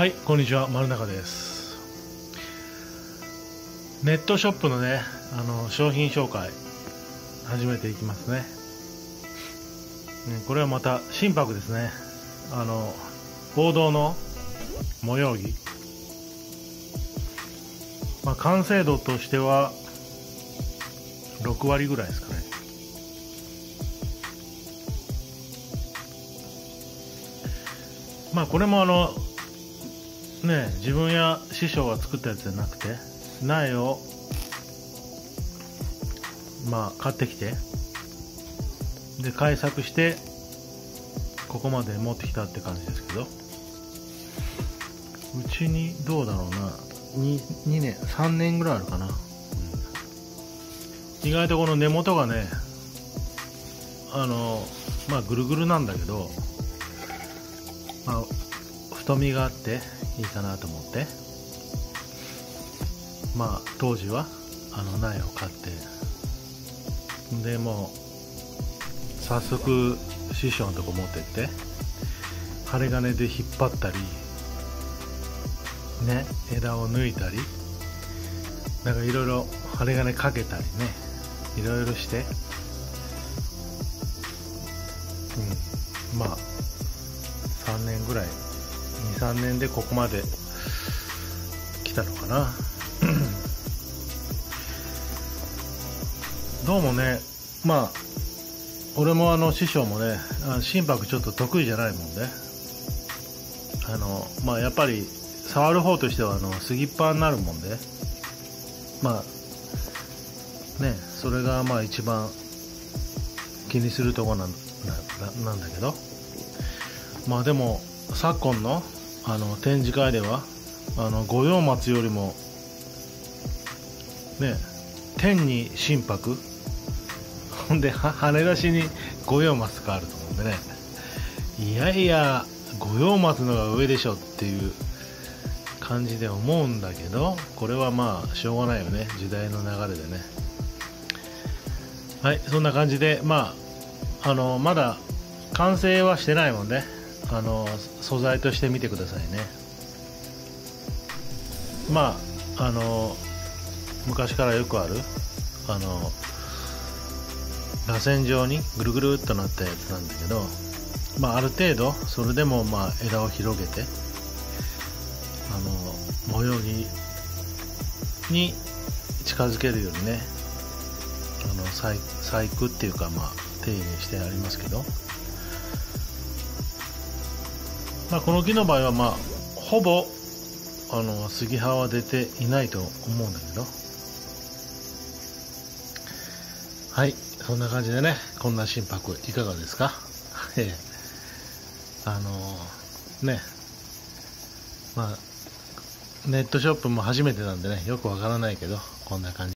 はいこんにちは丸中です。ネットショップのねあの商品紹介始めていきますね。これはまた心拍ですね。あの王道の模様着。まあ完成度としては6割ぐらいですかね。まあこれもあのね自分や師匠が作ったやつじゃなくて苗をまあ買ってきてで改作してここまで持ってきたって感じですけど。うちにどうだろうな。2, 2年3年ぐらいあるかな、うん、意外とこの根元がねあのまあぐるぐるなんだけどまあ太みがあっていいかなと思って。まあ当時はあの苗を買って。でもう早速師匠のとこ持ってって。針金で引っ張ったりね枝を抜いたり。なんかいろいろ針金かけたりね。いろいろして。うん。まあ3年ぐらい23年でここまで来たのかな。どうもねまあ俺もあの師匠もね心拍ちょっと得意じゃないもんであのまあやっぱり触る方としてはあの杉っぱになるもんで。まあねそれがまあ一番気にするとこなんなんだけど。まあでも昨今のあの展示会ではあの五葉松よりもね天に心拍。ほんで羽出しに五葉松があると思うんでね。いやいや五葉松のが上でしょっていう感じで思うんだけどこれはまあしょうがないよね。時代の流れでね。はいそんな感じでまああのまだ完成はしてないもんね。あの素材として見てくださいね。まああの昔からよくあるあの螺旋状にぐるぐるっとなったやつなんだけど、まあ、ある程度それでもまあ枝を広げてあの模様着に近づけるようにねあの細細工っていうかまあ丁寧にしてありますけどまあ、この木の場合は、まあ、ほぼあの杉葉は出ていないと思うんだけど。はいそんな感じでねこんな心拍いかがですか？あのね。まあネットショップも初めてなんでねよくわからないけどこんな感じ。